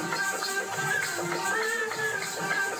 フフフフ。